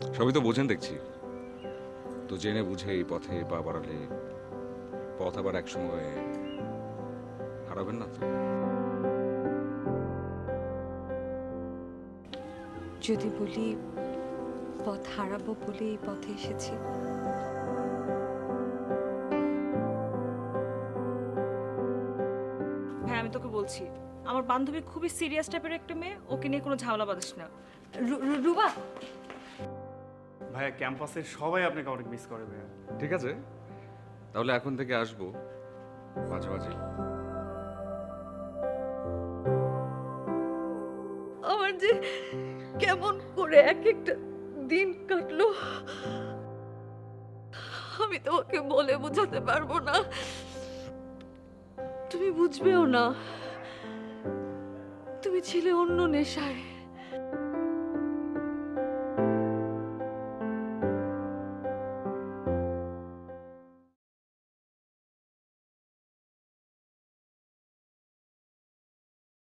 সবই তো বোঝেন দেখছি। তো জেনে বুঝে এই পথে পা বাড়ালে পথ আবার একসময় হারাবেন না তো? যদি বলি পথ হারাবো বলে এই পথে এসেছি। হ্যাঁ আমি তোকে বলছি আমার বান্ধবী খুবই সিরিয়াস টাইপের একটা মেয়ে ওকে নিয়ে কোনো ঝামেলা বাঁধিস না। রুবা ভাইয়া ক্যাম্পাসের সবাই আপনাকে অনেক মিস করে ভাইয়া। ঠিক আছে। তাহলে এখন থেকে আসব মাঝে মাঝে। আমার যে কেমন করে এক একটা দিন কাটলো আমি তোমাকে বলে বোঝাতে পারব না। তুমি বুঝবেও না তুমি ছিলে অন্য নেশায়।